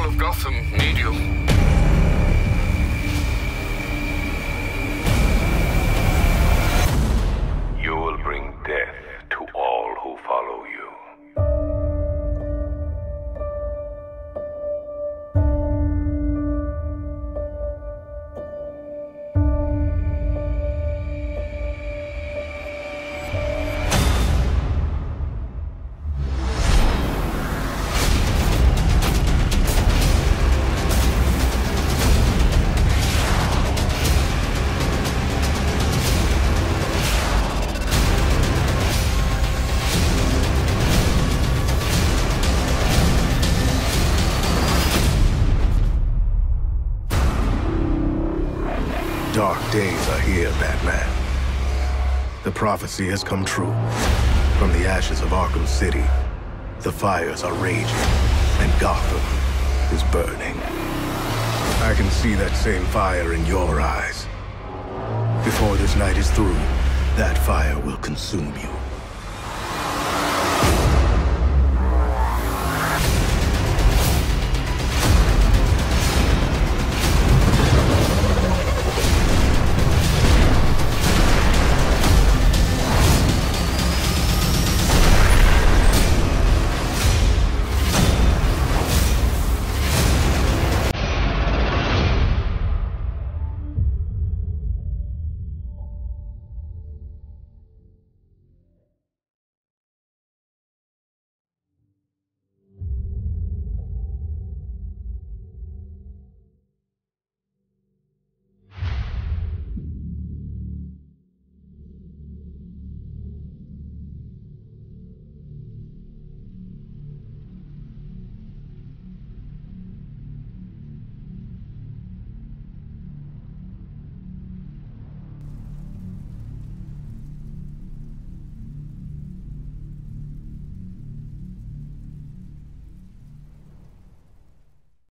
people of Gotham need you. Dark days are here, Batman. The prophecy has come true. From the ashes of Arkham City, the fires are raging, and Gotham is burning. I can see that same fire in your eyes. Before this night is through, that fire will consume you.